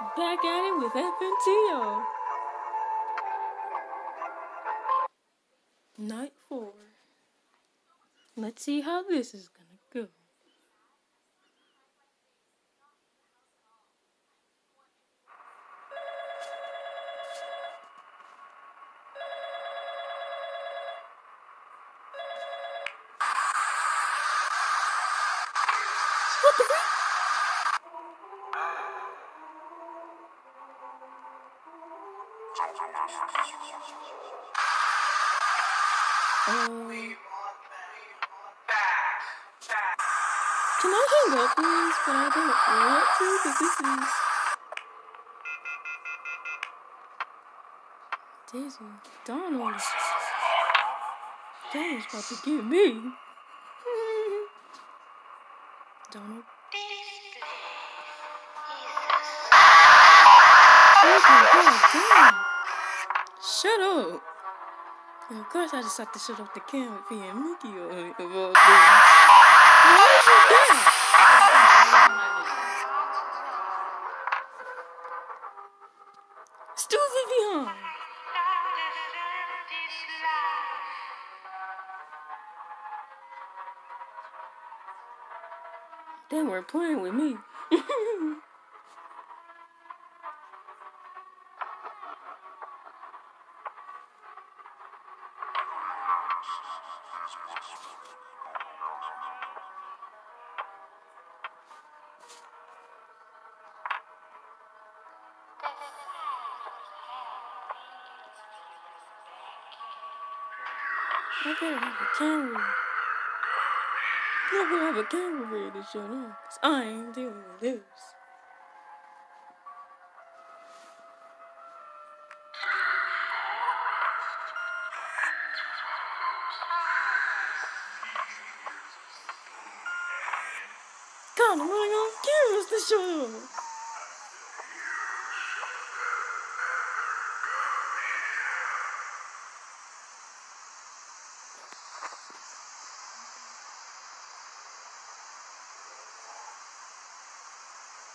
Back at it with FNATI. Night four. Let's see how this is gonna go. What the fuck? Can I hang up, please? But I don't want to, because this is. Daisy, Donald. Donald's about to get me. Donald. Oh my god, damn. Shut up. And of course, I just have to shut up the camera being Mickey or of all things. Why did you do that? Stu Vivian. They weren't playing with me. I better have a camera. I have a camera ready to shut up. Cause I ain't dealing with this. On cameras to shut up.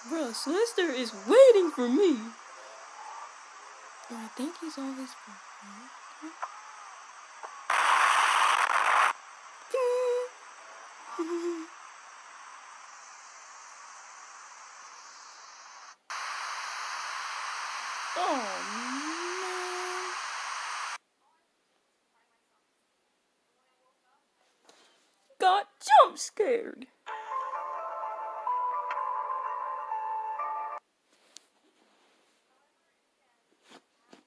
Bro, Slester is waiting for me. And I think he's always fine. Oh man. Got jump scared.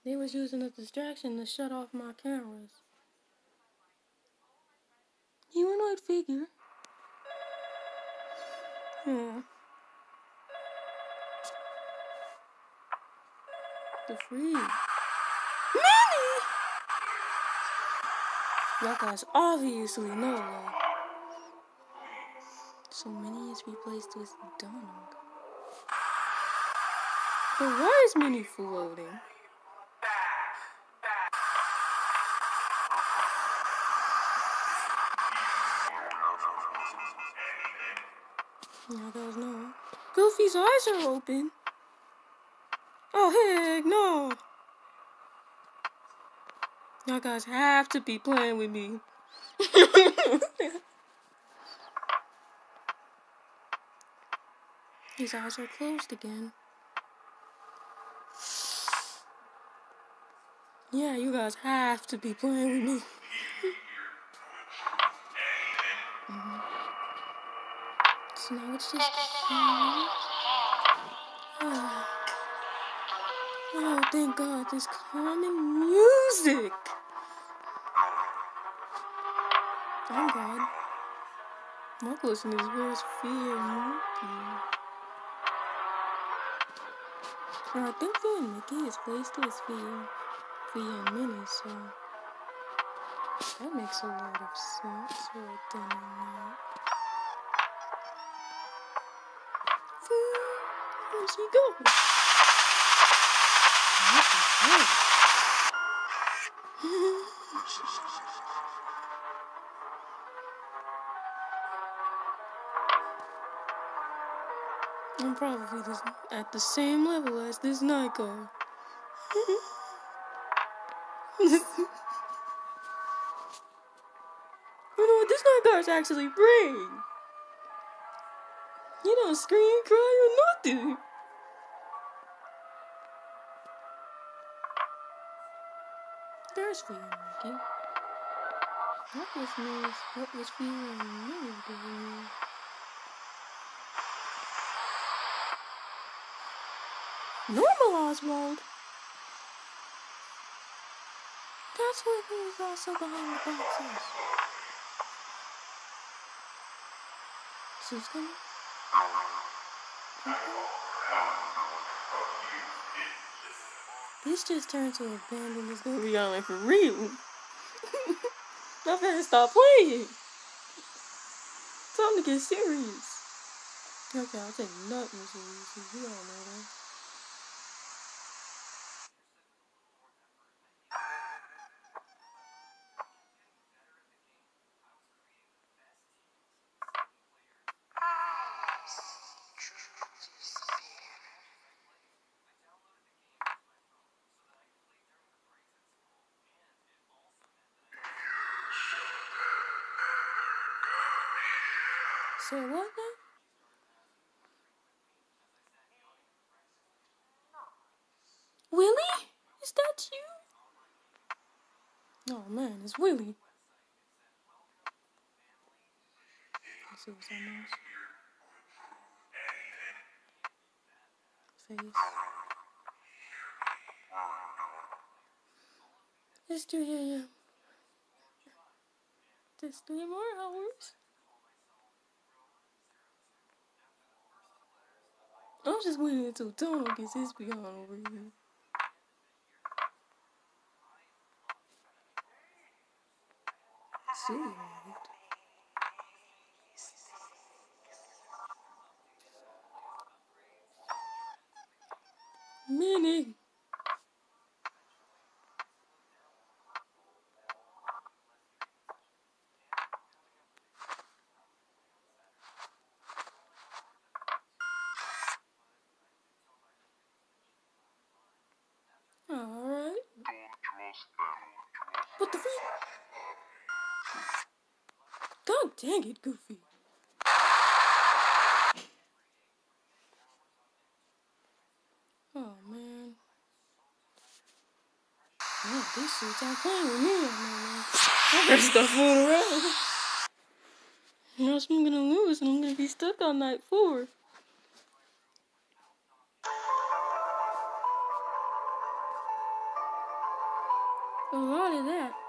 They was using a distraction to shut off my cameras. Humanoid figure. Yeah. The free. Minnie! Y'all guys obviously know that. So Minnie is replaced with Donald. But why is Minnie floating? Y'all guys know. Goofy's eyes are open. Oh heck no! Y'all guys have to be playing with me. His eyes are closed again. Yeah, you guys have to be playing with me. Mhm. So now it's just. Oh, oh, thank God, this calming music. Thank God. Question is, where's Fia and Mickey? I think and Mickey is placed Fia, Fia and Minnie, so that makes a lot of sense right then and there. Where's she going? What the heck? I'm probably this, at the same level as this guard. you know what? This guard's actually free. You don't scream, cry, or nothing. There's you, Mickey. What was news? What was feeling Normal Oswald. That's what he was also behind the boxes. Coming? This just turned to abandon this gonna be on for real. I better stop playing. Time to get serious. Okay, I'll take nothing seriously. You all know that. So what now? Willie? Is that you? Oh man, it's Willie. Let's see what's on those. Face. Let's do the. Just three more hours. I'm just waiting until Tom gets his beyond over here. See. Minnie. What the freak? God dang it, Goofy. Oh man. No, these suits aren't playing with me no more. I better stop fooling around. Or else I'm gonna lose and I'm gonna be stuck on night four. A lot of that.